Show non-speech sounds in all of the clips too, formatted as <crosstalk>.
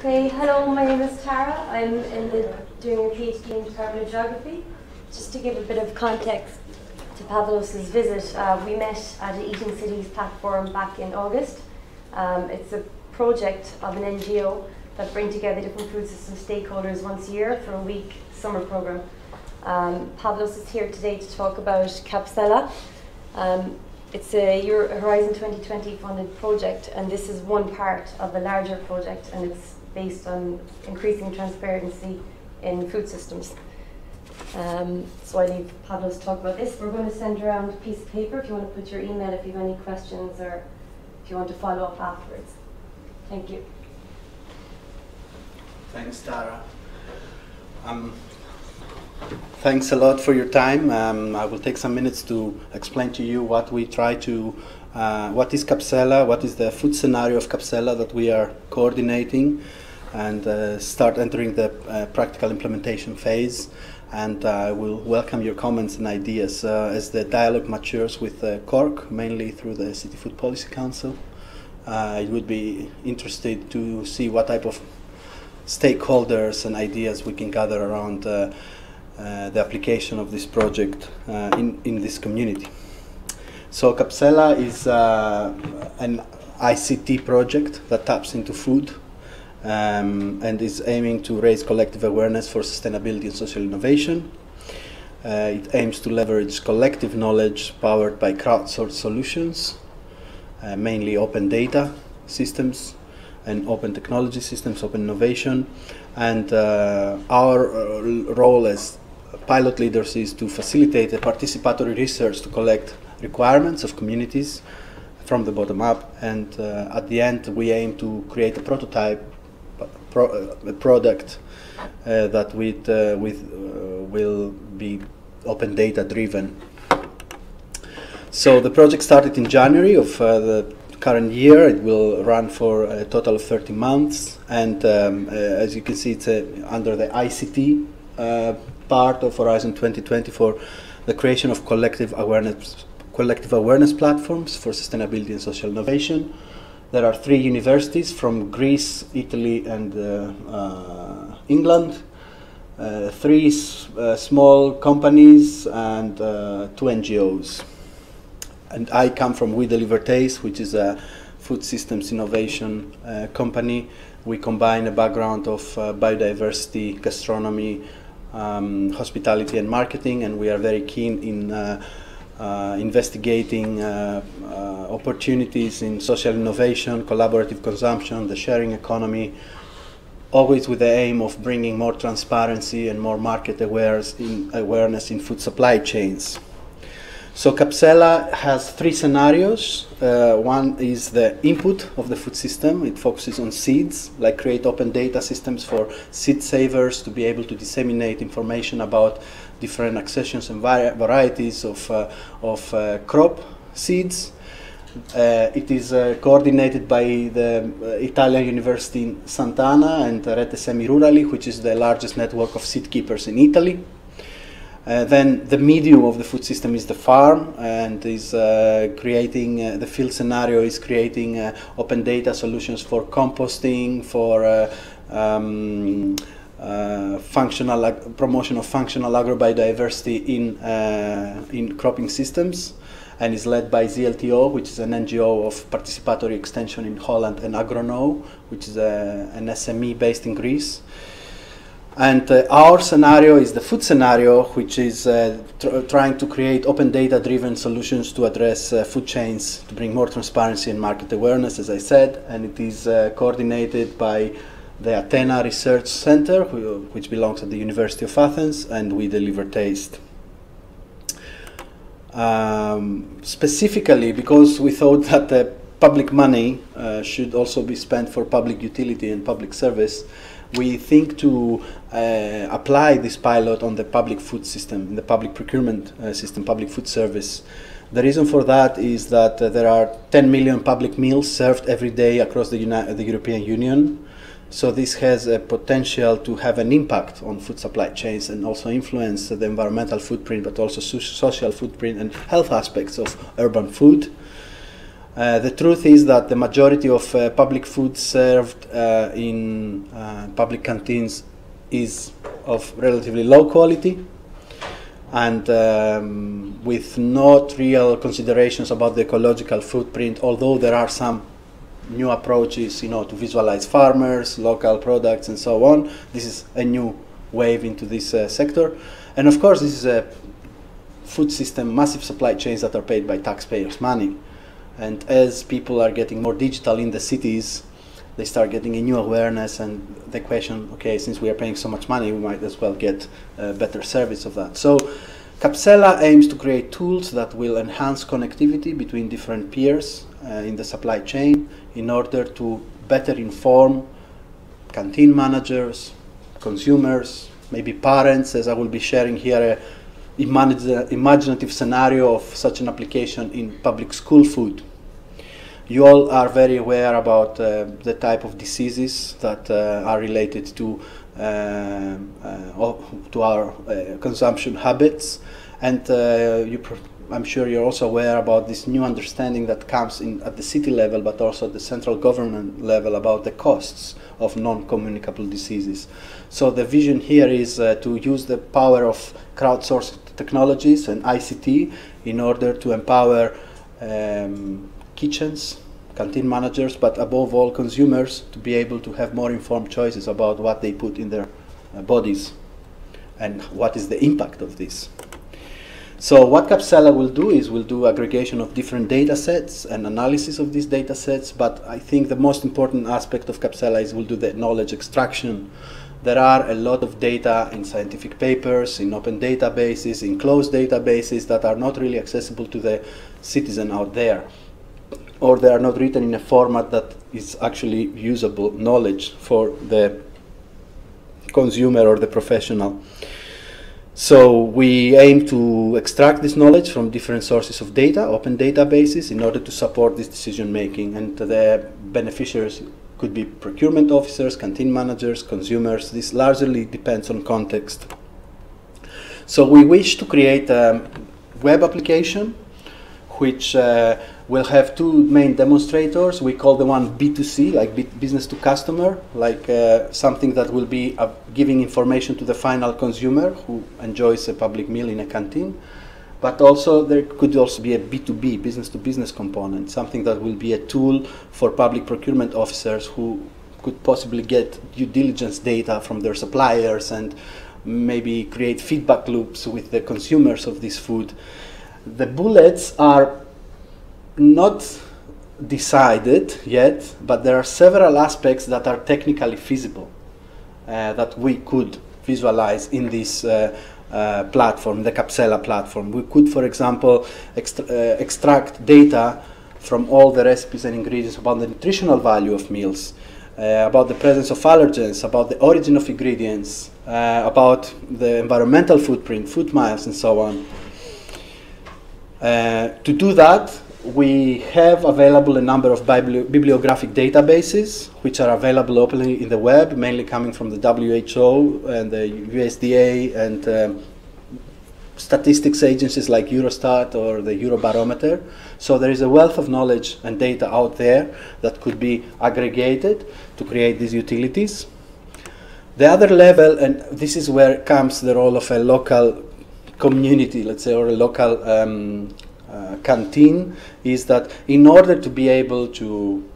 Okay, hello, my name is Tara. I'm in the, doing a PhD in Department Geography. Just to give a bit of context to Pavlos' visit, uh, we met at the Eating Cities platform back in August. Um, it's a project of an NGO that bring together different food system stakeholders once a year for a week summer program. Um, Pavlos is here today to talk about Capsella. Um, it's a Euro Horizon 2020 funded project, and this is one part of a larger project, and it's based on increasing transparency in food systems. Um, so I leave Pablo to talk about this. We're going to send around a piece of paper if you want to put your email if you have any questions or if you want to follow up afterwards. Thank you. Thanks, Tara. Um, thanks a lot for your time. Um, I will take some minutes to explain to you what we try to, uh, what is Capsella, what is the food scenario of Capsella that we are coordinating, and uh, start entering the uh, practical implementation phase. And I will welcome your comments and ideas uh, as the dialogue matures with uh, Cork, mainly through the City Food Policy Council. I would be interested to see what type of stakeholders and ideas we can gather around uh, uh, the application of this project uh, in, in this community. So Capsella is uh, an ICT project that taps into food um, and is aiming to raise collective awareness for sustainability and social innovation. Uh, it aims to leverage collective knowledge powered by crowdsourced solutions, uh, mainly open data systems and open technology systems, open innovation. And uh, our uh, role as pilot leaders is to facilitate a participatory research to collect requirements of communities from the bottom up. And uh, at the end, we aim to create a prototype, pro a product uh, that with, uh, with, uh, will be open data driven. So the project started in January of the current year. It will run for a total of 30 months, and um, uh, as you can see, it's uh, under the ICT uh, part of Horizon 2020 for the creation of collective awareness collective awareness platforms for sustainability and social innovation. There are three universities from Greece, Italy, and uh, uh, England. Uh, three small companies and two NGOs and I come from We Deliver Taste, which is a food systems innovation uh, company. We combine a background of uh, biodiversity, gastronomy, um, hospitality, and marketing, and we are very keen in uh, uh investigating uh, uh, opportunities in social innovation, collaborative consumption, the sharing economy, always with the aim of bringing more transparency and more market awareness in, awareness in food supply chains. So Capsella has three scenarios. Uh, one is the input of the food system. It focuses on seeds, like create open data systems for seed savers to be able to disseminate information about different accessions and varieties of, uh, of uh, crop seeds. Uh, it is uh, coordinated by the uh, Italian University in Sant'Anna and Rete Semirurali, which is the largest network of seed keepers in Italy. Uh, then the medium of the food system is the farm and is creating the field scenario is creating open data solutions for composting for um, uh, functional promotion of functional agrobiodiversity in in cropping systems and is led by ZLTO, which is an NGO of participatory extension in Holland, and Agroknow, which is a, an SME based in Greece. And uh, our scenario is the food scenario, which is uh, tr trying to create open data driven solutions to address uh, food chains to bring more transparency and market awareness, as I said. And it is uh, coordinated by the Athena Research Center, which belongs at the University of Athens, and we deliver taste. Um, specifically, because we thought that the public money uh, should also be spent for public utility and public service we think to uh, apply this pilot on the public food system, the public procurement uh, system, public food service. The reason for that is that uh, there are 10 million public meals served every day across the, Uni the European Union. So this has a potential to have an impact on food supply chains and also influence the environmental footprint, but also social footprint and health aspects of urban food. Uh, the truth is that the majority of uh, public food served uh, in uh, public canteens is of relatively low quality and um, with not real considerations about the ecological footprint, although there are some new approaches, you know, to visualize farmers, local products, and so on. This is a new wave into this uh, sector, and of course, this is a food system, massive supply chains that are paid by taxpayers' money. And as people are getting more digital in the cities, they start getting a new awareness and the question, okay, since we are paying so much money, we might as well get a better service of that. So Capsella aims to create tools that will enhance connectivity between different peers in the supply chain in order to better inform canteen managers, consumers, maybe parents, as I will be sharing here a imaginative scenario of such an application in public school food. You all are very aware about uh, the type of diseases that uh, are related to uh, uh to our uh, consumption habits, and uh, you I'm sure you're also aware about this new understanding that comes in at the city level, but also at the central government level about the costs of non-communicable diseases. So the vision here is uh, to use the power of crowdsourced technologies and ICT in order to empower um, kitchens, canteen managers, but above all consumers to be able to have more informed choices about what they put in their uh, bodies and what is the impact of this. So what Capsella will do is we'll do aggregation of different data sets and analysis of these data sets, but I think the most important aspect of Capsella is we'll do the knowledge extraction. There are a lot of data in scientific papers, in open databases, in closed databases that are not really accessible to the citizen out there. Or they are not written in a format that is actually usable knowledge for the consumer or the professional. So we aim to extract this knowledge from different sources of data, open databases, in order to support this decision making. And the beneficiaries could be procurement officers, canteen managers, consumers. This largely depends on context. So we wish to create a web application which uh, will have two main demonstrators. We call the one B2C, like business to customer, like uh, something that will be uh, giving information to the final consumer who enjoys a public meal in a canteen. But also there could also be a B2B, business to business component, something that will be a tool for public procurement officers who could possibly get due diligence data from their suppliers and maybe create feedback loops with the consumers of this food. The bullets are not decided yet, but there are several aspects that are technically feasible uh, that we could visualize in this uh, uh, platform, the Capsella platform. We could, for example, uh, extract data from all the recipes and ingredients about the nutritional value of meals, uh, about the presence of allergens, about the origin of ingredients, uh, about the environmental footprint, food miles, and so on. to do that, we have available a number of bibliographic databases which are available openly in the web, mainly coming from the WHO and the USDA and um, statistics agencies like Eurostat or the Eurobarometer. So there is a wealth of knowledge and data out there that could be aggregated to create these utilities. The other level, and this is where comes the role of a local community, let's say, or a local um, uh, canteen is that in order to be able to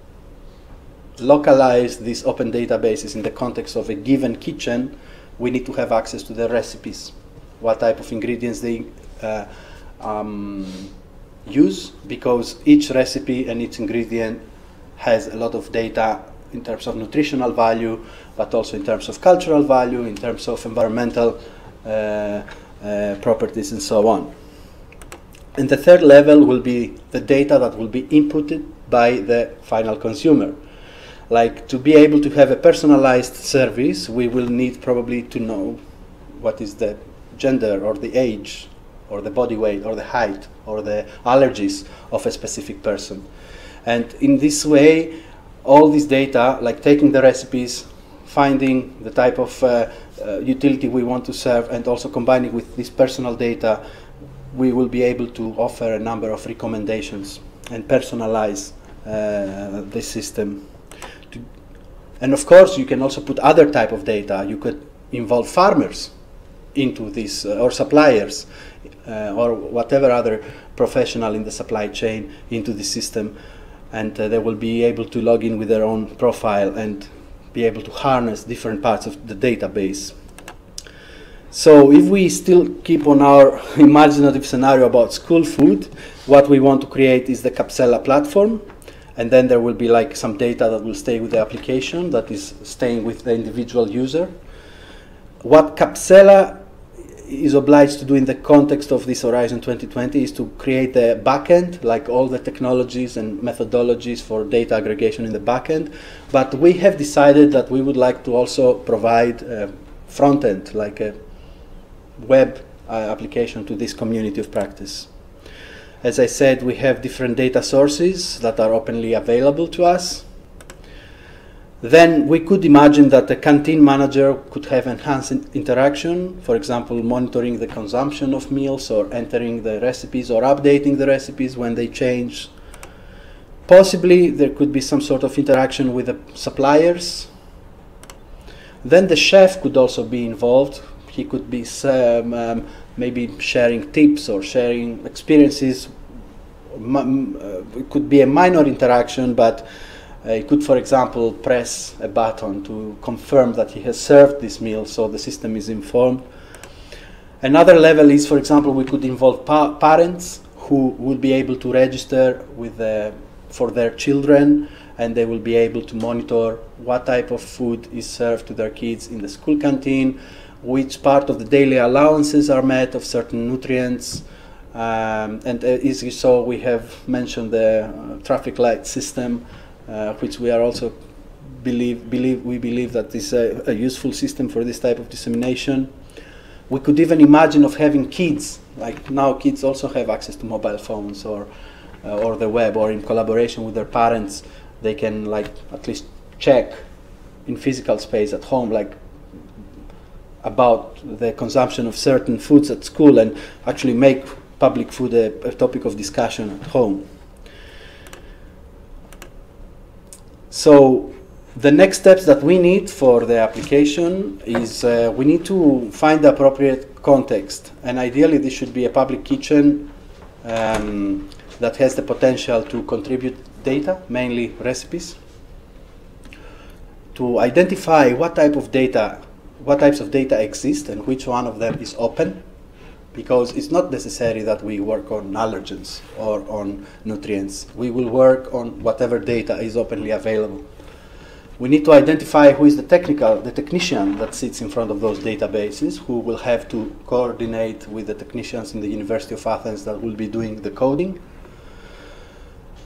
localize these open databases in the context of a given kitchen, we need to have access to the recipes, what type of ingredients they uh, um, use, because each recipe and each ingredient has a lot of data in terms of nutritional value, but also in terms of cultural value, in terms of environmental uh, uh, properties, and so on. And the third level will be the data that will be inputted by the final consumer. Like to be able to have a personalized service, we will need probably to know what is the gender or the age or the body weight or the height or the allergies of a specific person. And in this way, all this data, like taking the recipes, finding the type of uh, uh, utility we want to serve, and also combining with this personal data, we will be able to offer a number of recommendations and personalize uh, the system. To and of course, you can also put other type of data. You could involve farmers into this, uh, or suppliers, uh, or whatever other professional in the supply chain into the system, and uh, they will be able to log in with their own profile and be able to harness different parts of the database. So if we still keep on our <laughs> imaginative scenario about school food, what we want to create is the Capsella platform, and then there will be like some data that will stay with the application that is staying with the individual user. What Capsella is obliged to do in the context of this Horizon 2020 is to create the backend, like all the technologies and methodologies for data aggregation in the backend. But we have decided that we would like to also provide a front end, like a web uh, application to this community of practice. As I said, we have different data sources that are openly available to us. Then we could imagine that the canteen manager could have enhanced interaction, for example, monitoring the consumption of meals or entering the recipes or updating the recipes when they change. Possibly there could be some sort of interaction with the suppliers. Then the chef could also be involved. He could be um, um, maybe sharing tips or sharing experiences. Uh, it could be a minor interaction, but uh, he could, for example, press a button to confirm that he has served this meal so the system is informed. Another level is, for example, we could involve pa parents who will be able to register with the, for their children and they will be able to monitor what type of food is served to their kids in the school canteen, which part of the daily allowances are met of certain nutrients. Um, and uh, as you saw, we have mentioned the uh, traffic light system, uh, which we are also believe, believe we believe that is a, a, useful system for this type of dissemination. We could even imagine of having kids, like now kids also have access to mobile phones or, uh, or the web, or in collaboration with their parents, they can like at least check in physical space at home, like about the consumption of certain foods at school and actually make public food a, a topic of discussion at home. So the next steps that we need for the application is uh, we need to find the appropriate context and ideally this should be a public kitchen um, that has the potential to contribute data, mainly recipes, to identify what type of data what types of data exist and which one of them is open because it's not necessary that we work on allergens or on nutrients. We will work on whatever data is openly available. We need to identify who is the technical, the technician that sits in front of those databases, who will have to coordinate with the technicians in the University of Athens that will be doing the coding.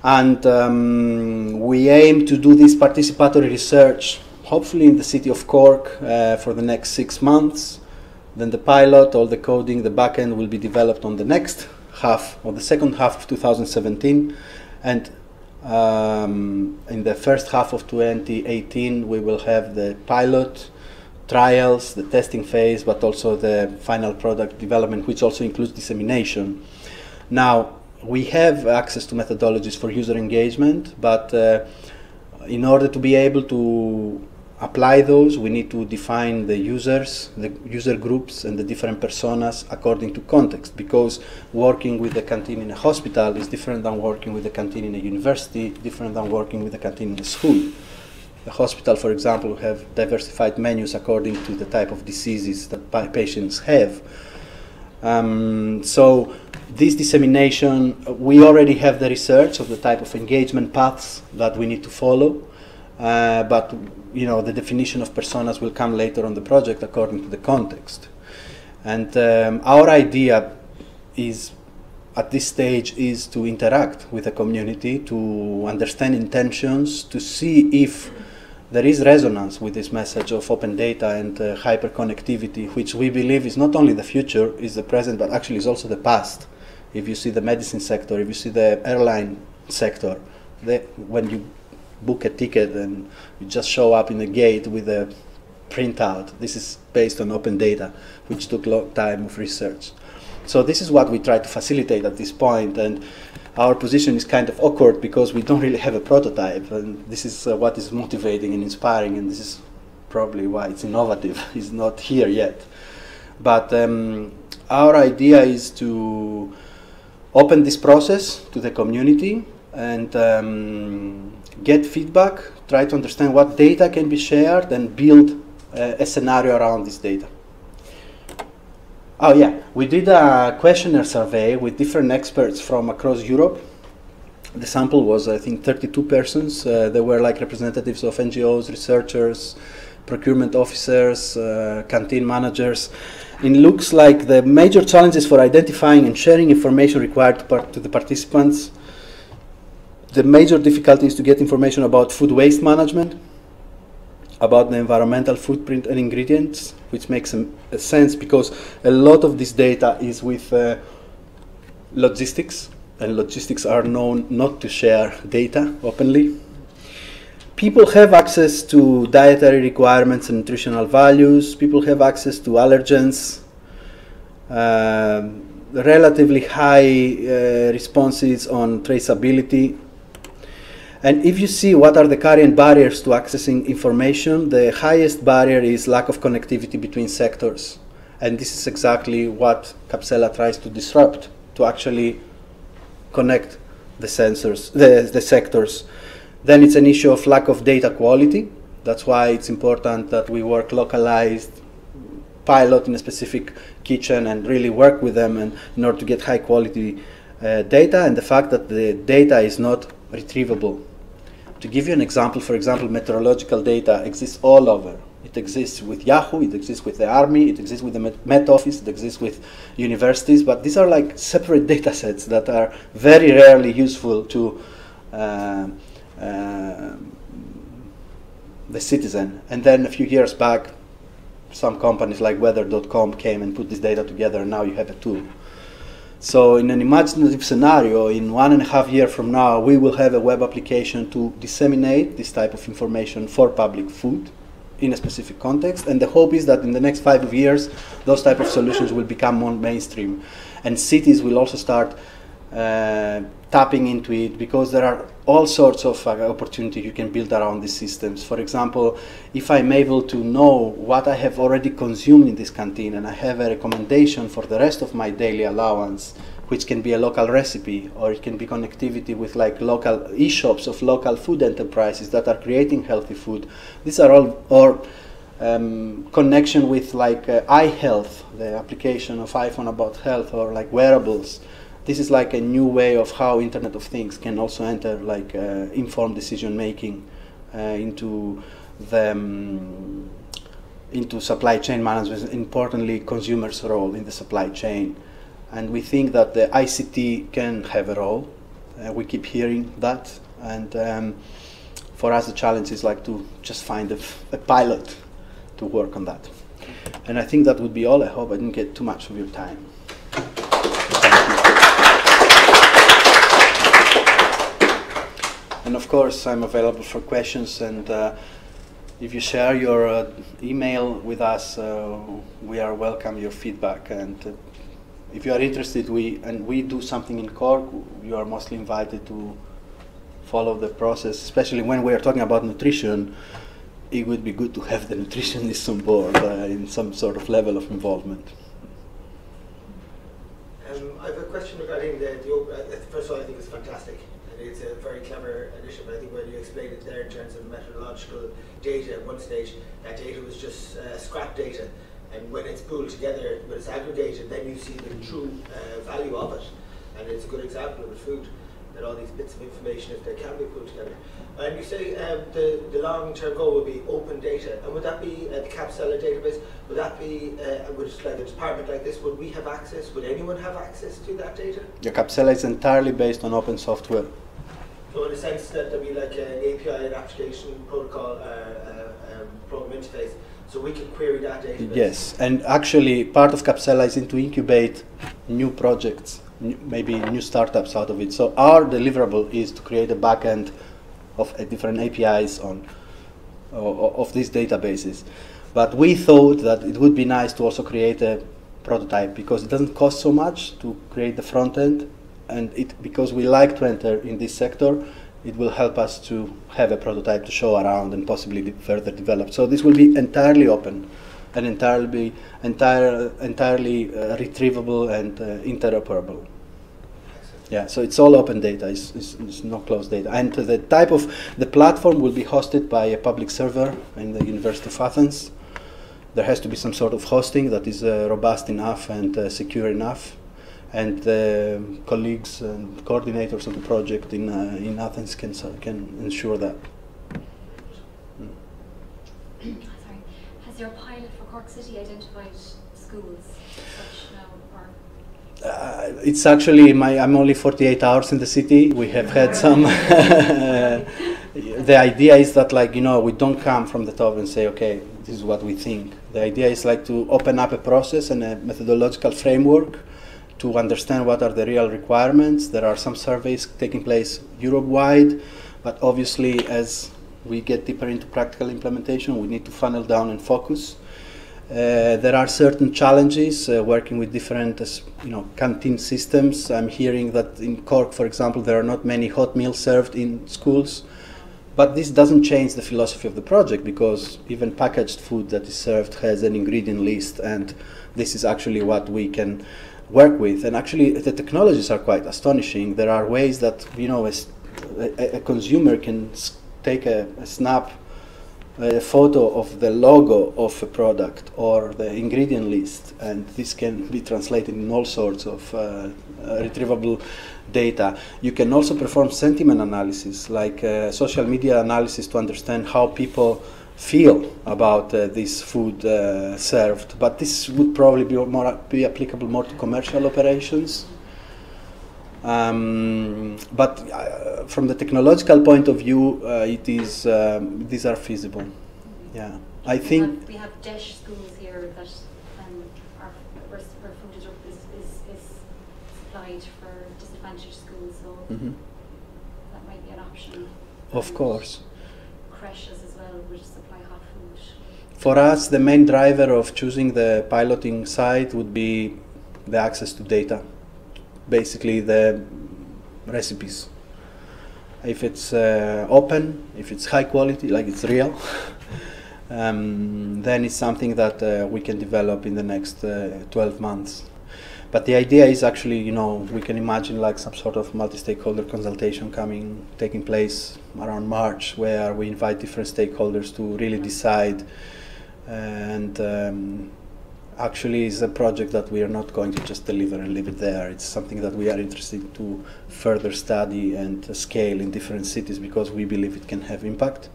And um, we aim to do this participatory research hopefully in the city of Cork uh, for the next six months. Then the pilot, all the coding, the backend will be developed on the next half or the second half of 2017. And um, in the first half of 2018, we will have the pilot trials, the testing phase, but also the final product development, which also includes dissemination. Now, we have access to methodologies for user engagement, but uh, in order to be able to apply those, we need to define the users, the user groups, and the different personas according to context. Because working with the canteen in a hospital is different than working with the canteen in a university, different than working with the canteen in a school. The hospital, for example, have diversified menus according to the type of diseases that patients have. Um, so this dissemination, we already have the research of the type of engagement paths that we need to follow. Uh, but you know the definition of personas will come later on the project according to the context. And um, our idea is at this stage is to interact with the community, to understand intentions, to see if there is resonance with this message of open data and uh, hyperconnectivity, which we believe is not only the future, is the present, but actually is also the past. If you see the medicine sector, if you see the airline sector, they, when you book a ticket and you just show up in the gate with a printout. This is based on open data, which took a long time of research. So this is what we try to facilitate at this point, and our position is kind of awkward because we don't really have a prototype, and this is uh, what is motivating and inspiring, and this is probably why it's innovative. <laughs> it's not here yet, but um, our idea is to open this process to the community and um, get feedback, try to understand what data can be shared, and build uh, a scenario around this data. Oh yeah, we did a questionnaire survey with different experts from across Europe. The sample was, I think, 32 persons. Uh, they were like representatives of NGOs, researchers, procurement officers, uh, canteen managers. It looks like the major challenges for identifying and sharing information required to, to the participants. The major difficulty is to get information about food waste management, about the environmental footprint and ingredients, which makes a, a sense because a lot of this data is with uh, logistics, and logistics are known not to share data openly. People have access to dietary requirements and nutritional values. People have access to allergens. Um, relatively high uh, responses on traceability and if you see what are the current barriers to accessing information, the highest barrier is lack of connectivity between sectors. And this is exactly what Capsella tries to disrupt, to actually connect the sensors, the, the sectors. Then it's an issue of lack of data quality. That's why it's important that we work localized, pilot in a specific kitchen and really work with them and in order to get high quality uh, data and the fact that the data is not retrievable to give you an example, for example, meteorological data exists all over. It exists with Yahoo, it exists with the army, it exists with the Met Office, it exists with universities, but these are like separate <laughs> data sets that are very rarely useful to uh, uh, the citizen. And then a few years back, some companies like weather.com came and put this data together, and now you have a tool. So in an imaginative scenario, in one and a half year from now, we will have a web application to disseminate this type of information for public food in a specific context. And the hope is that in the next five years, those type of solutions will become more mainstream. And cities will also start uh, tapping into it because there are all sorts of uh, opportunities you can build around these systems. For example, if I'm able to know what I have already consumed in this canteen and I have a recommendation for the rest of my daily allowance, which can be a local recipe or it can be connectivity with like local e-shops of local food enterprises that are creating healthy food. These are all, or um, connection with like uh, iHealth, the application of iPhone about health or like wearables this is like a new way of how Internet of Things can also enter like uh, informed decision making uh, into the um, into supply chain management, importantly consumers' role in the supply chain. And we think that the ICT can have a role. Uh, we keep hearing that, and um, for us the challenge is like to just find a, a pilot to work on that. And I think that would be all. I hope I didn't get too much of your time. And of course, I'm available for questions. And uh, if you share your uh, email with us, uh, we are welcome your feedback. And uh, if you are interested, we and we do something in Cork, you are mostly invited to follow the process. Especially when we are talking about nutrition, it would be good to have the <laughs> nutritionists on board uh, in some sort of level of involvement. Um, I have a question regarding the, the uh, first of all, I think it's fantastic it's a very clever but I think when you explained it there in terms of methodological data at one stage, that data was just uh, scrap data. And when it's pulled together, when it's aggregated, then you see the true uh, value of it. And it's a good example with food, that all these bits of information, if they can be pulled together. And you say um, the, the long-term goal would be open data. And would that be uh, the Capsella database? Would that be, uh, would like a department like this, would we have access? Would anyone have access to that data? The Capsella is entirely based on open software. So in a sense that there'd be like an API and application protocol uh, uh, um, program interface, so we can query that database. Yes, and actually part of Capsella is to incubate new projects, maybe new startups out of it. So our deliverable is to create a backend of different APIs on of these databases. But we thought that it would be nice to also create a prototype because it doesn't cost so much to create the front end and it because we like to enter in this sector, it will help us to have a prototype to show around and possibly further develop. So this will be entirely open and entirely entire, entirely uh, retrievable and uh, interoperable. Yeah, so it's all open data. It's, it's, it's no closed data, and the type of the platform will be hosted by a public server in the University of Athens. There has to be some sort of hosting that is uh, robust enough and uh, secure enough, and the colleagues and coordinators of the project in uh, in Athens can can ensure that. Sorry. Has your pilot for Cork City identified schools such now or Uh, it's actually my. I'm only 48 hours in the city. We have had some. <laughs> the idea is that, like you know, we don't come from the top and say, okay, this is what we think. The idea is like to open up a process and a methodological framework to understand what are the real requirements. There are some surveys taking place Europe-wide, but obviously, as we get deeper into practical implementation, we need to funnel down and focus. Uh, there are certain challenges uh, working with different, uh, you know, canteen systems. I'm hearing that in Cork, for example, there are not many hot meals served in schools. But this doesn't change the philosophy of the project because even packaged food that is served has an ingredient list, and this is actually what we can work with. And actually, the technologies are quite astonishing. There are ways that you know a consumer can take a, a snap a photo of the logo of a product or the ingredient list, and this can be translated in all sorts of uh, uh, retrievable data. You can also perform sentiment analysis, like uh, social media analysis, to understand how people feel about uh, this food uh, served. But this would probably be more be applicable more to commercial operations. Um, but uh, from the technological point of view, uh, it is um, these are feasible. Yeah, I we think have, we have DEIS schools here that um, are where, food is, is, is, supplied for disadvantaged schools, so Mhm. that might be an option. of course. Creches as well, which supply hot food. For us, the main driver of choosing the piloting site would be the access to data, basically the recipes. If it's uh, open, if it's high quality, like it's real, <laughs> um, then it's something that uh, we can develop in the next uh, 12 months. But the idea is actually, you know, we can imagine like some sort of multi-stakeholder consultation coming, taking place around March, where we invite different stakeholders to really decide. And um, actually, is a project that we are not going to just deliver and leave it there. It's something that we are interested to further study and scale in different cities because we believe it can have impact.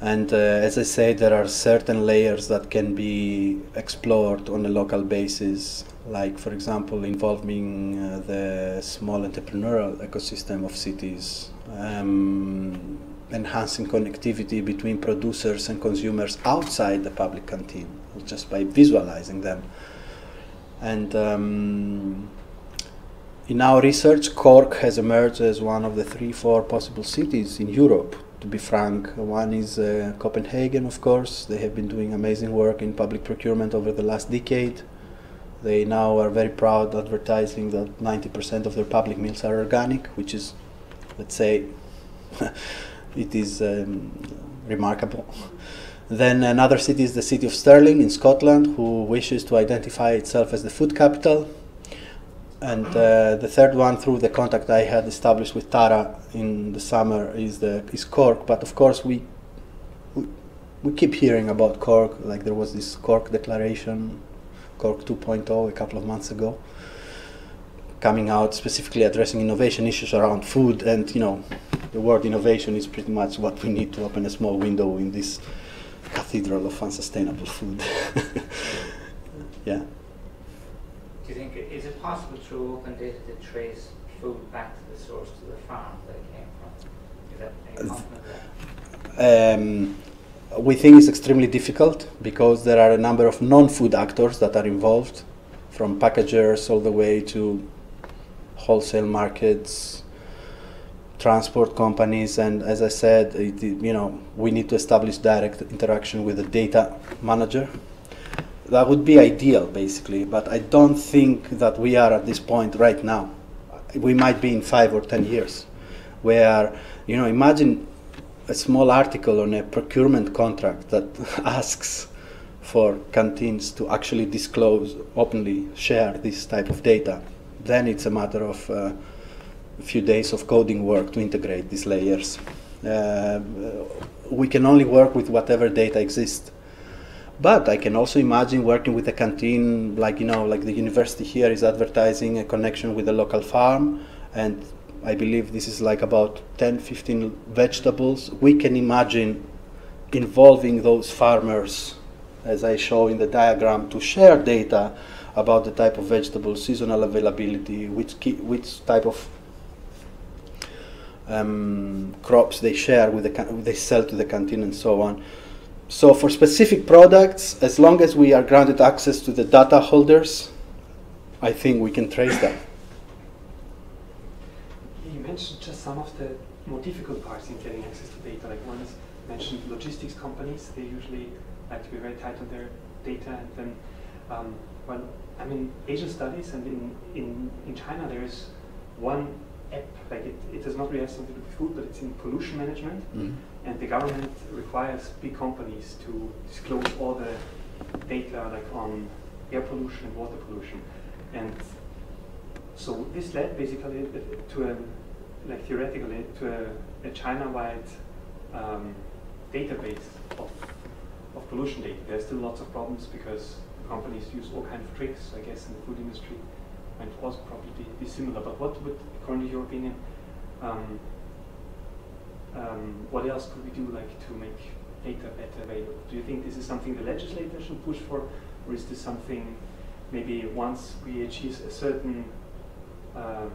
And uh, as I say, there are certain layers that can be explored on a local basis, like, for example, involving uh, the small entrepreneurial ecosystem of cities, um, enhancing connectivity between producers and consumers outside the public canteen, just by visualizing them. And um, in our research, Cork has emerged as one of the three, four possible cities in Europe. To be frank, one is uh, Copenhagen, of course. They have been doing amazing work in public procurement over the last decade. They now are very proud advertising that 90% of their public meals are organic, which is, let's say, <laughs> it is um, remarkable. Then another city is the city of Stirling in Scotland, who wishes to identify itself as the food capital. And uh, the third one, through the contact I had established with Tara in the summer, is the is Cork. But of course, we we, we keep hearing about Cork. Like there was this Cork declaration, Cork 2.0, a couple of months ago, coming out specifically addressing innovation issues around food. And you know, the word innovation is pretty much what we need to open a small window in this cathedral of unsustainable food. <laughs> yeah. Do you think, is it possible through open data to trace food back to the source, to the farm that it came from? Is that, are you confident of that? Um, we think it's extremely difficult because there are a number of non-food actors that are involved, from packagers all the way to wholesale markets, transport companies, and as I said, it, you know, we need to establish direct interaction with the data manager. That would be ideal, basically, but I don't think that we are at this point right now. we might be in five or ten years, where you know imagine a small article on a procurement contract that <laughs> asks for canteens to actually disclose openly share this type of data then it's a matter of uh, a few days of coding work to integrate these layers. Uh, we can only work with whatever data exists. But I can also imagine working with a canteen, like you know, like the university here is advertising a connection with a local farm, and I believe this is like about 10, 15 vegetables. We can imagine involving those farmers, as I show in the diagram, to share data about the type of vegetable, seasonal availability, which which type of um, crops they share with the they sell to the canteen and so on. So for specific products, as long as we are granted access to the data holders, I think we can trace them. You mentioned just some of the more difficult parts in getting access to data. Like one is mentioned logistics companies. They usually like to be very tight on their data. And then, um, well, I mean, Asian studies and in, in, in China there is one app, like it, it does not really have something to do with food, but it's in pollution management. Mm -hmm and the government requires big companies to disclose all the data like on air pollution and water pollution. And so this led basically to a, like theoretically, to a, a China-wide um, database of, of pollution data. There's still lots of problems because companies use all kinds of tricks, I guess, in the food industry, and was probably be, be similar. But what would, according to your opinion, um, um, what else could we do like to make data better available? Do you think this is something the legislator should push for, or is this something maybe once we achieve a certain, uh,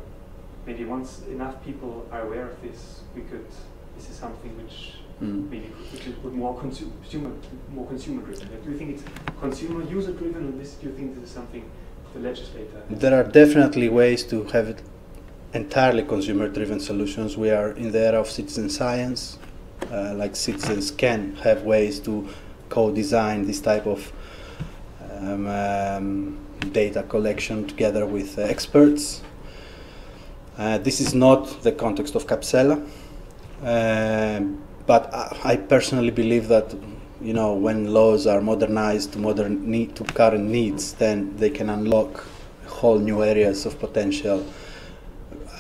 maybe once enough people are aware of this, we could, this is something which mm. maybe which is more consumer, more consumer driven. Do you think it's consumer user driven, or this, do you think this is something the legislator? There are definitely ways to have it entirely consumer-driven solutions. We are in the era of citizen science. Uh, like citizens can have ways to co-design this type of um, um, data collection together with uh, experts. Uh, this is not the context of Capsella, uh, but I, personally believe that you know when laws are modernized to modern need to current needs, then they can unlock whole new areas of potential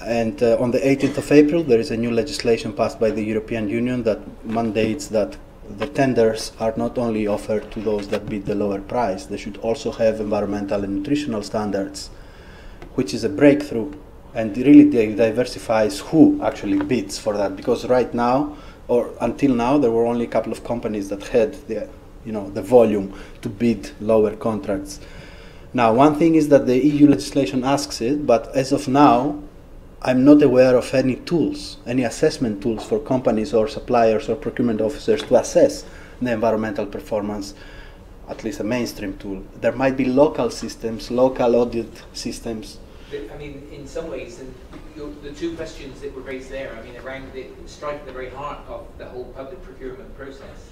and uh, on the 18th of April, there is a new legislation passed by the European Union that mandates that the tenders are not only offered to those that bid the lower price, they should also have environmental and nutritional standards, which is a breakthrough and really diversifies who actually bids for that. Because right now, or until now, there were only a couple of companies that had the, you know, the volume to bid lower contracts. Now, one thing is that the EU legislation asks it, but as of now, I'm not aware of any tools, any assessment tools for companies or suppliers or procurement officers to assess the environmental performance, at least a mainstream tool. There might be local systems, local audit systems. I mean, in some ways, the, two questions that were raised there, I mean, around the, strike the very heart of the whole public procurement process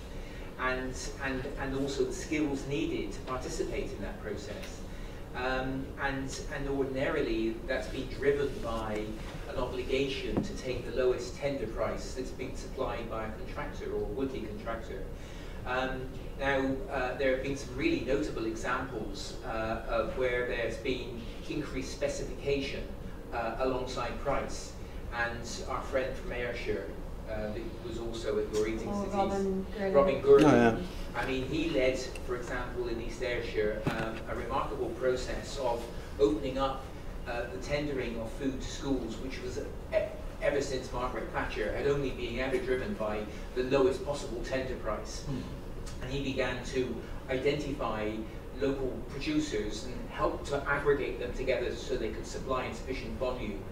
and, and, and also the skills needed to participate in that process. Um, and, and ordinarily that's been driven by an obligation to take the lowest tender price that's being supplied by a contractor or would-be contractor. Um, now, uh, there have been some really notable examples uh, of where there's been increased specification uh, alongside price. And our friend from Ayrshire, uh, was also at your eating oh, cities, Robin Gourlay. Robin Gourlay. Oh, yeah. I mean, he led, for example, in East Ayrshire, um, a remarkable process of opening up uh, the tendering of food to schools, which was uh, ever since Margaret Thatcher had only been ever driven by the lowest possible tender price. Mm. And he began to identify local producers and help to aggregate them together so they could supply in sufficient volume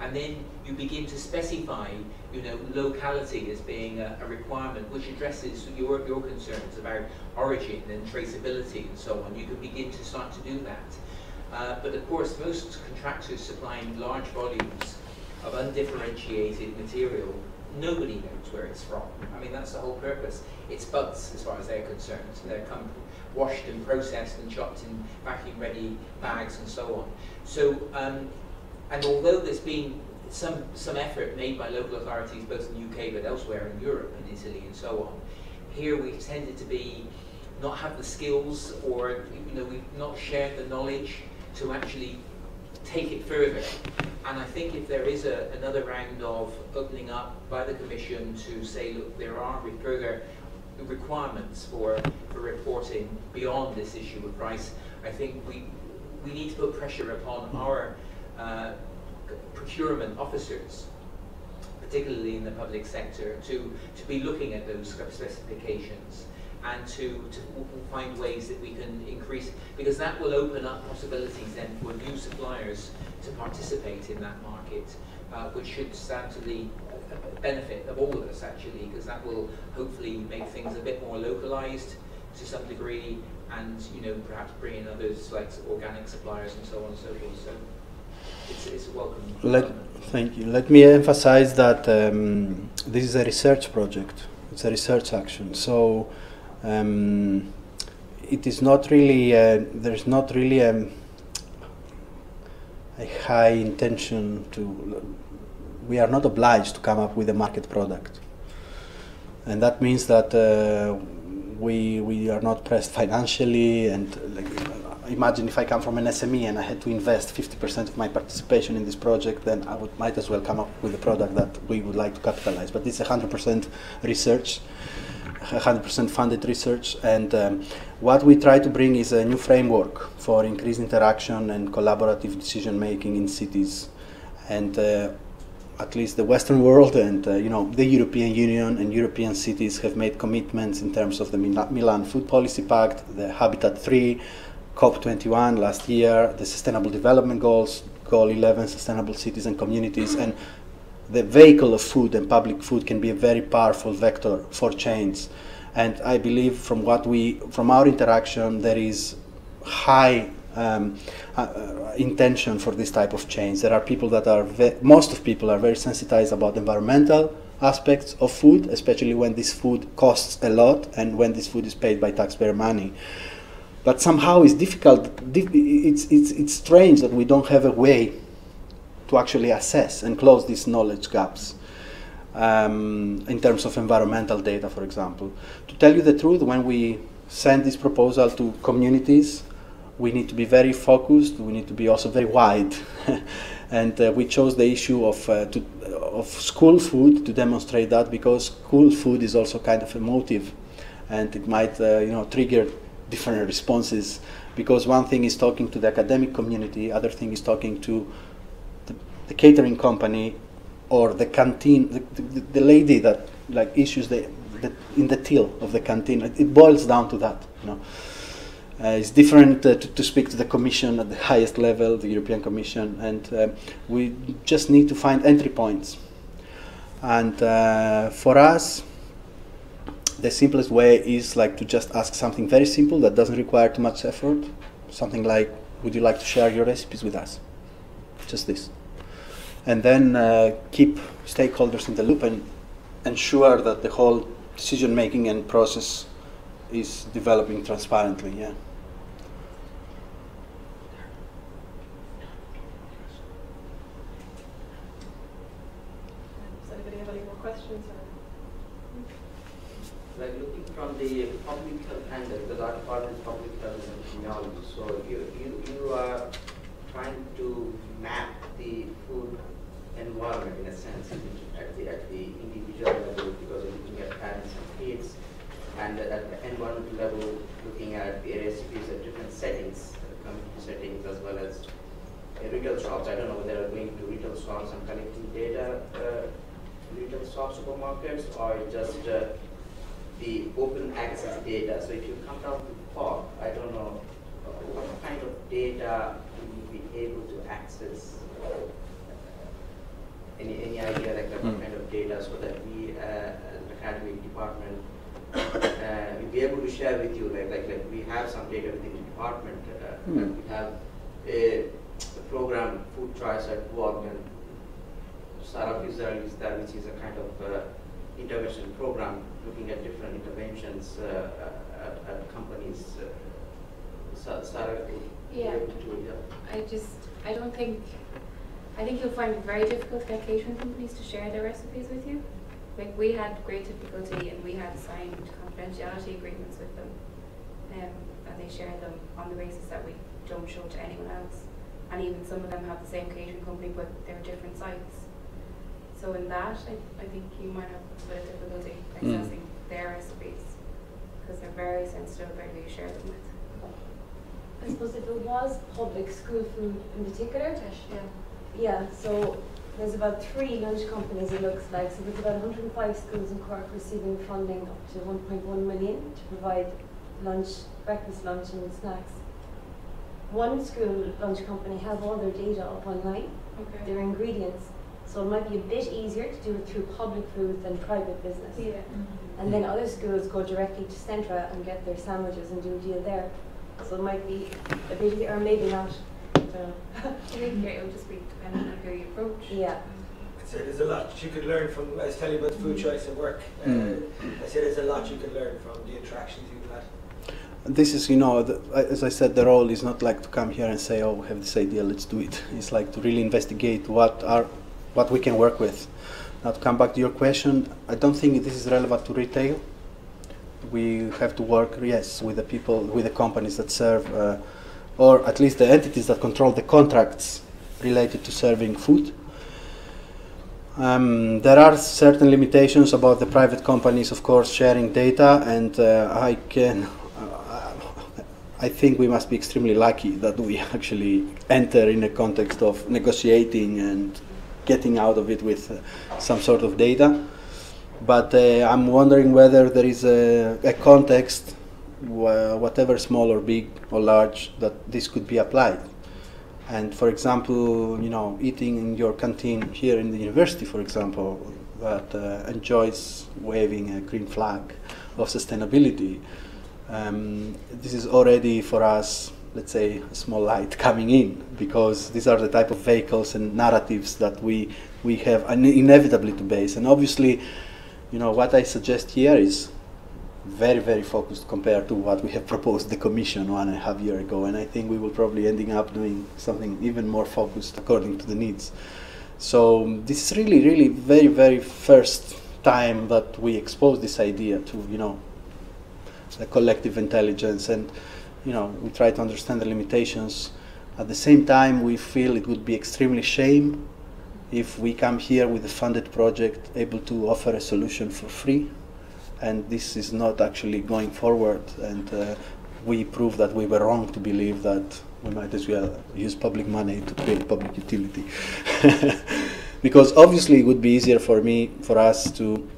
and then you begin to specify, you know, locality as being a, a, requirement which addresses your, your concerns about origin and traceability and so on. You can begin to start to do that. Uh, but of course, most contractors supplying large volumes of undifferentiated material, nobody knows where it's from. I mean, that's the whole purpose. It's buds, as far as they're concerned. They're washed and processed and chopped in vacuum-ready bags and so on. So um, and although there's been some, some effort made by local authorities both in the UK but elsewhere in Europe and Italy and so on, here we've tended to be not have the skills or you know we've not shared the knowledge to actually take it further. And I think if there is a, another round of opening up by the Commission to say, look, there are further requirements for, for reporting beyond this issue of price, I think we, we need to put pressure upon our uh, procurement officers, particularly in the public sector, to, to be looking at those specifications and to, to find ways that we can increase, because that will open up possibilities then for new suppliers to participate in that market, uh, which should stand to the benefit of all of us actually, because that will hopefully make things a bit more localized to some degree, and you know perhaps bring in others like organic suppliers and so on and so forth. So it's, it's a welcome. Let, thank you. Let me emphasize that um, this is a research project. It's a research action. So um, it is not really. Uh, there's not really a, a high intention to. We are not obliged to come up with a market product, and that means that uh, we we are not pressed financially and like, imagine if I come from an SME and I had to invest 50% of my participation in this project, then I would, might as well come up with a product that we would like to capitalize. But it's 100% research, 100% funded research, and um, what we try to bring is a new framework for increased interaction and collaborative decision making in cities. And uh, at least the Western world and uh, you know the European Union and European cities have made commitments in terms of the Milan Food Policy Pact, the Habitat 3, COP21 last year, the Sustainable Development Goals, Goal 11, Sustainable Cities and Communities, and the vehicle of food and public food can be a very powerful vector for change. And I believe from what we, from our interaction, there is high um, uh, uh intention for this type of change. There are people that are, most of people are very sensitized about environmental aspects of food, especially when this food costs a lot and when this food is paid by taxpayer money but somehow it's difficult. It's, it's, it's strange that we don't have a way to actually assess and close these knowledge gaps um, in terms of environmental data, for example. To tell you the truth, when we send this proposal to communities, we need to be very focused. We need to be also very wide, <laughs> and uh, we chose the issue of uh, to, of school food to demonstrate that because school food is also kind of emotive, and it might uh, you know trigger different responses because one thing is talking to the academic community, other thing is talking to the, the catering company or the canteen, the, the, the, lady that like issues the, the in the till of the canteen. It boils down to that, you know. Uh, it's different uh, to, to, speak to the Commission at the highest level, the European Commission, and uh, we just need to find entry points. And uh, for us, the simplest way is like to just ask something very simple that doesn't require too much effort. Something like, would you like to share your recipes with us? Just this. And then uh, keep stakeholders in the loop and ensure that the whole decision making and process is developing transparently. Yeah. Does anybody have any more questions? Or? like looking from the public health angle, because our department is public health and epidemiology, so you, you, you are trying to map the food environment in a sense at the, at the individual level because you're looking at parents and kids, and at the environmental level looking at the recipes at different settings, community settings as well as retail shops. I don't know whether they're going to retail shops and collecting data, uh, retail shops, supermarkets, or just uh, the open access data. So if you come down to POC, I don't know uh, what kind of data we will you be able to access? Any, any idea like that, what hmm. kind of data so that we, uh, as an academic department, uh, will be able to share with you, like, like, like we have some data within the department, uh, mm. we have a, a, program, Food Choice at Work, and Sarah Israel is there, which is a kind of uh, intervention program looking at different interventions uh, at, at, companies. Uh, Sarah, yeah. To, yeah. I just, I don't think, I think you'll find it very difficult to get catering companies to share their recipes with you. Like we had great difficulty and we had signed confidentiality agreements with them. Um, and they share them on the basis that we don't show to anyone else. And even some of them have the same catering company but they're different sites. So in that, I, I think you might have a bit of difficulty Mm. accessing their recipes because they're very sensitive about who you share them with. I suppose if it was public school food in particular, Yeah. yeah, so there's about three lunch companies it looks like. So there's about 105 schools in Cork receiving funding up to 1.1 million to provide lunch, breakfast, lunch and snacks. One school lunch company have all their data up online, Okay. their ingredients, so it might be a bit easier to do it through public food than private business. Yeah. And then other schools go directly to Centra and get their sandwiches and do a deal there. So it might be a bit, easier, or maybe not. I. I think it would just be depending on who you approach. yeah. So there's a lot you could learn from. I was telling you about the food choice at work. Uh, Mm. I said there's a lot you could learn from the interactions you've had. This is, you know, the, as I said, the role is not like to come here and say, "Oh, we have this idea, let's do it." It's like to really investigate what are, what we can work with. Now, to come back to your question, I don't think this is relevant to retail. We have to work, yes, with the people, with the companies that serve, uh, or at least the entities that control the contracts related to serving food. Um, there are certain limitations about the private companies, of course, sharing data, and uh, I can. Uh, I think we must be extremely lucky that we <laughs> actually enter in a context of negotiating and getting out of it with uh, some sort of data. But uh, I'm wondering whether there is a, a context, wh- whatever small or big or large, that this could be applied. And for example, you know, eating in your canteen here in the university, for example, that uh, enjoys waving a green flag of sustainability, um, this is already for us, let's say, a small light coming in because these are the type of vehicles and narratives that we we have inevitably to base. And obviously, you know, what I suggest here is very, very focused compared to what we have proposed the Commission one and a half year ago. And I think we will probably ending up doing something even more focused according to the needs. So um, this is really, really very, very first time that we expose this idea to, you know, the collective intelligence and, you know, we try to understand the limitations. At the same time, we feel it would be extremely shame if we come here with a funded project able to offer a solution for free. And this is not actually going forward. And uh, we prove that we were wrong to believe that we might as well use public money to create public utility. <laughs> Because obviously it would be easier for me for us to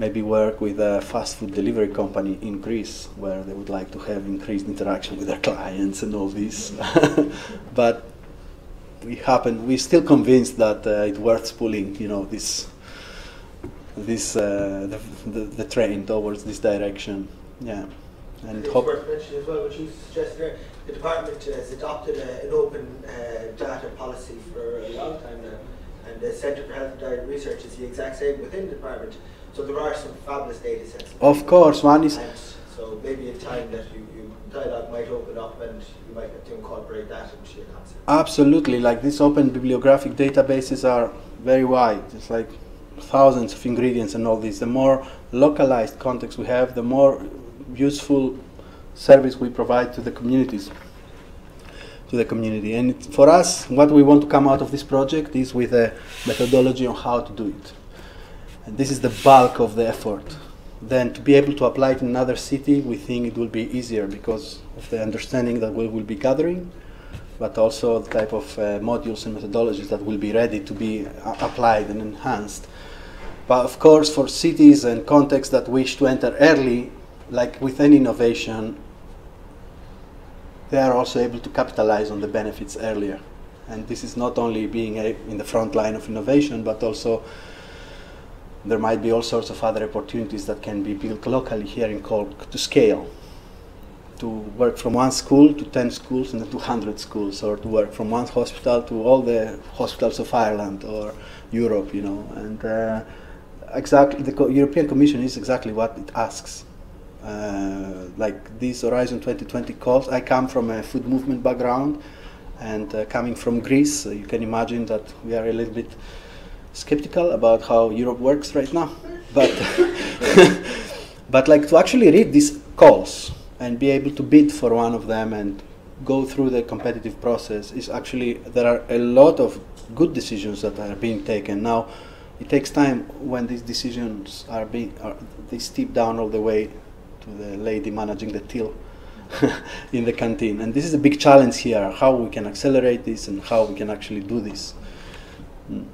maybe work with a fast food delivery company in Greece where they would like to have increased interaction with their <laughs> clients and all this <laughs> but we happen we're still convinced that uh, it's worth pulling you know this this uh, the, the, the train towards this direction yeah and it's worth mentioning as well what you suggested there. The department has adopted a, an open uh, data policy for a long time now, and the Centre for Health and Diet Research is the exact same within the department. So there are some fabulous data sets. of course one is And so maybe in time that you, you dialogue might open up and you might have to incorporate that into your concept. Absolutely, like these open bibliographic databases are very wide. It's like thousands of ingredients and all this. The more localized context we have, the more useful service we provide to the communities. To the community, and for us, what we want to come out of this project is with a methodology on how to do it. And this is the bulk of the effort. Then to be able to apply it in another city, we think it will be easier because of the understanding that we will be gathering but also the type of uh, modules and methodologies that will be ready to be uh, applied and enhanced. But of course, for cities and contexts that wish to enter early, like with any innovation, they are also able to capitalize on the benefits earlier. And this is not only being in the front line of innovation, but also there might be all sorts of other opportunities that can be built locally here in Cork to scale to work from one school to 10 schools and then to 100 schools, or to work from one hospital to all the hospitals of Ireland or Europe, you know. And uh, exactly, the European Commission is exactly what it asks. Uh, like these Horizon 2020 calls, I come from a food movement background, And uh, coming from Greece, you can imagine that we are a little bit skeptical about how Europe works right now. But, <laughs> but like to actually read these calls and be able to bid for one of them and go through the competitive process is actually there are a lot of good decisions that are being taken now. It takes time when these decisions are being are, they steep down all the way to the lady managing the till <laughs> in the canteen, and this is a big challenge here: how we can accelerate this and how we can actually do this. Mm.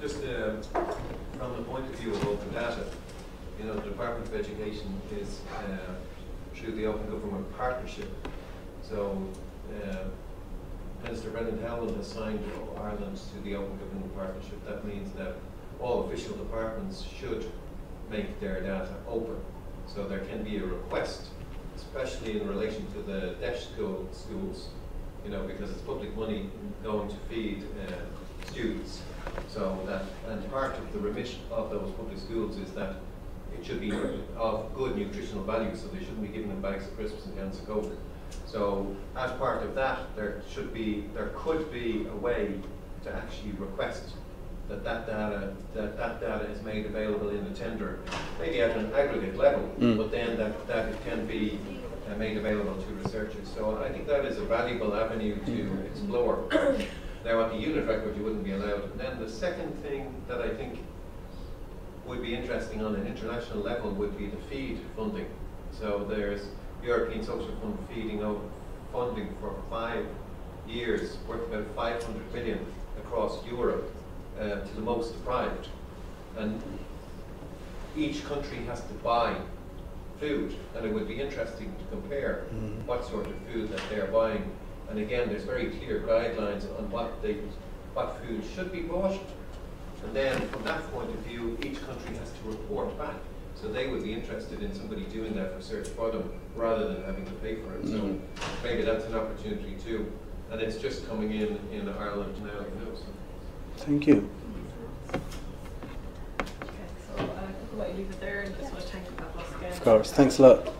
Just uh, from the point of view of open data, you know, the Department of Education is uh, through the Open Government Partnership. So, uh, Minister Brendan Howlin has signed Ireland to the Open Government Partnership. That means that all official departments should make their data open. So there can be a request, especially in relation to the DEIS school schools, you know, because it's public money going to feed uh, students. So that, and part of the remit of those public schools is that it should be of good nutritional value, so they shouldn't be giving them bags of crisps and cans of Coke. So as part of that, there should be, there could be a way to actually request that that data, that that data is made available in the tender, maybe at an aggregate level, Mm. but then that, that it can be uh, made available to researchers. So I think that is a valuable avenue to explore. Now, at the unit record, you wouldn't be allowed. And then the second thing that I think would be interesting on an international level would be the FEAD funding. So there's European Social Fund feeding out funding for five years, worth about 500 million across Europe uh, to the most deprived. And each country has to buy food, and it would be interesting to compare Mhm. what sort of food that they're buying. And again, there's very clear guidelines on what they, what food should be bought. And then from that point of view, each country has to report back. So they would be interested in somebody doing that research for them rather than having to pay for it. So Mhm. maybe that's an opportunity too. And it's just coming in in Ireland now, you know. So. Thank you. Okay, so uh, I think we might leave it there and just want to thank you, Pavlos, again. Of course. Thanks a lot.